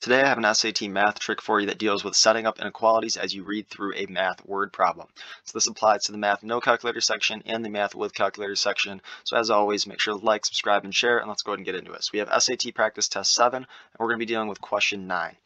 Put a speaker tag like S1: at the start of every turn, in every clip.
S1: Today I have an SAT math trick for you that deals with setting up inequalities as you read through a math word problem. So this applies to the math no calculator section and the math with calculator section. So as always, make sure to like, subscribe, and share, and let's go ahead and get into it. So we have SAT practice test 7, and we're going to be dealing with question 9.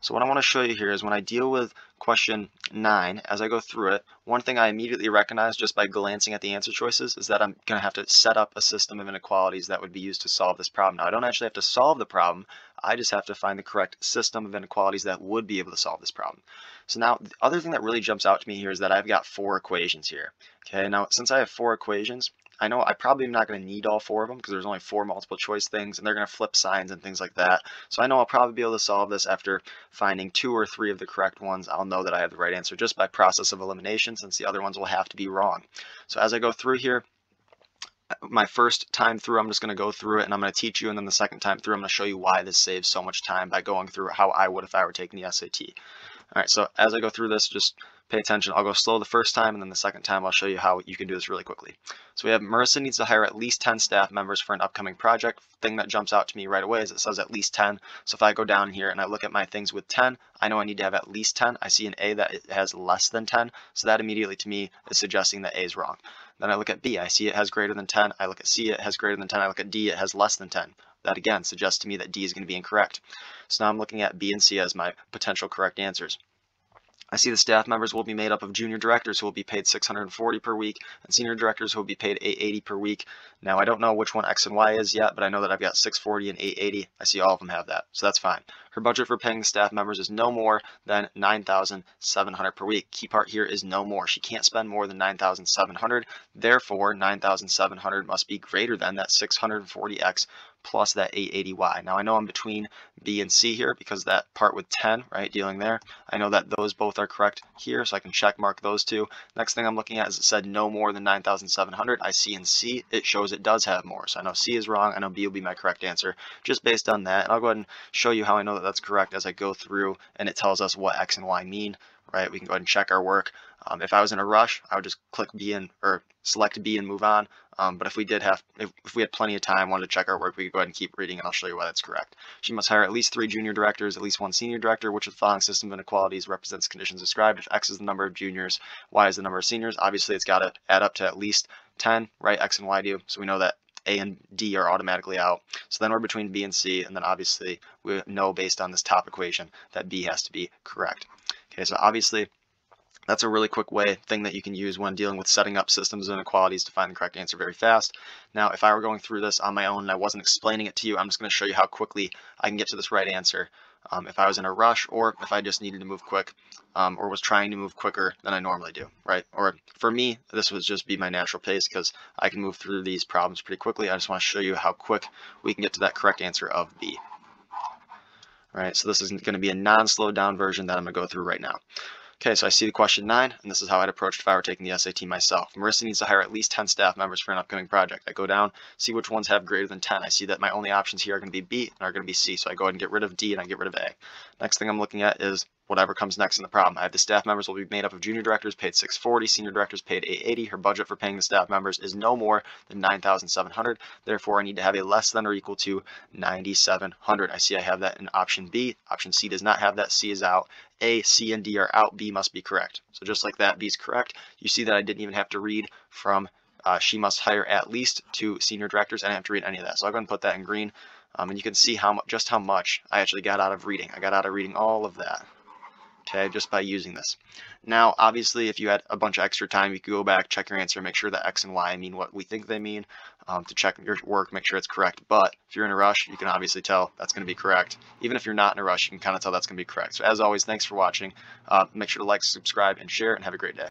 S1: So what I want to show you here is when I deal with question 9, as I go through it, one thing I immediately recognize just by glancing at the answer choices is that I'm going to have to set up a system of inequalities that would be used to solve this problem. Now I don't actually have to solve the problem, I just have to find the correct system of inequalities that would be able to solve this problem. So now the other thing that really jumps out to me here is that I've got four equations here. Okay, now since I have four equations, I know I probably am not going to need all four of them because there's only four multiple choice things and they're going to flip signs and things like that. So I know I'll probably be able to solve this after finding two or three of the correct ones. I'll know that I have the right answer just by process of elimination since the other ones will have to be wrong. So as I go through here, uh, my first time through, I'm just going to go through it and I'm going to teach you. And then the second time through, I'm going to show you why this saves so much time by going through how I would if I were taking the SAT. All right, so as I go through this, just pay attention. I'll go slow the first time, and then the second time I'll show you how you can do this really quickly. So we have Marissa needs to hire at least 10 staff members for an upcoming project. Thing that jumps out to me right away is it says at least 10. So if I go down here and I look at my things with 10, I know I need to have at least 10. I see an A that has less than 10, so that immediately to me is suggesting that A is wrong. Then I look at B, I see it has greater than 10. I look at C, it has greater than 10. I look at D, it has less than 10. That again suggests to me that D is going to be incorrect. So now I'm looking at B and C as my potential correct answers. I see the staff members will be made up of junior directors who will be paid 640 per week and senior directors who will be paid 880 per week. Now I don't know which one X and Y is yet, but I know that I've got 640 and 880. I see all of them have that, so that's fine. Her budget for paying staff members is no more than 9,700 per week. Key part here is no more. She can't spend more than 9,700. Therefore, 9,700 must be greater than that 640X plus that 880y. Now I know I'm between B and C here because that part with 10, right, dealing there. I know that those both are correct here, so I can check mark those two. Next thing I'm looking at is it said no more than 9,700. I see in C, it shows it does have more. So I know C is wrong. I know B will be my correct answer just based on that. And I'll go ahead and show you how I know that that's correct as I go through and it tells us what X and Y mean right? We can go ahead and check our work. Um, if I was in a rush, I would just click B and or select B and move on. Um, but if we did have, if, if, we had plenty of time, wanted to check our work, we could go ahead and keep reading, and I'll show you why that's correct. She must hire at least three junior directors, at least one senior director, which of the following system of inequalities represents conditions described. If X is the number of juniors, Y is the number of seniors. Obviously, it's got to add up to at least 10, right? X and Y do. So we know that a and D are automatically out. So then we're between B and C, and then obviously we know based on this top equation that B has to be correct. Okay, so obviously that's a really quick way thing that you can use when dealing with setting up systems inequalities to find the correct answer very fast. Now, if I were going through this on my own and I wasn't explaining it to you, I'm just going to show you how quickly I can get to this right answer. Um, if I was in a rush or if I just needed to move quick um, or was trying to move quicker than I normally do, right? Or for me, this would just be my natural pace because I can move through these problems pretty quickly. I just want to show you how quick we can get to that correct answer of B. All right, so this is going to be a non-slowed down version that I'm going to go through right now. Okay, so I see the question nine, and this is how I'd approach if I were taking the SAT myself. Marissa needs to hire at least 10 staff members for an upcoming project. I go down, see which ones have greater than 10. I see that my only options here are going to be B and are going to be C, so I go ahead and get rid of D and I get rid of A. Next thing I'm looking at is whatever comes next in the problem. I have the staff members will be made up of junior directors paid 640, senior directors paid 880. Her budget for paying the staff members is no more than 9,700. Therefore, I need to have a less than or equal to 9,700. I see I have that in option B. Option C does not have that. C is out. A, C, and D are out. B must be correct. So just like that, B is correct. You see that I didn't even have to read from uh, she must hire at least two senior directors. I didn't have to read any of that. So I'll go and put that in green. Um, and you can see how just how much I actually got out of reading. I got out of reading all of that okay, just by using this. Now, obviously, if you had a bunch of extra time, you could go back, check your answer, make sure that X and Y mean what we think they mean, um, to check your work, make sure it's correct. But if you're in a rush, you can obviously tell that's going to be correct. Even if you're not in a rush, you can kind of tell that's going to be correct. So as always, thanks for watching. Uh, make sure to like, subscribe, and share, and have a great day.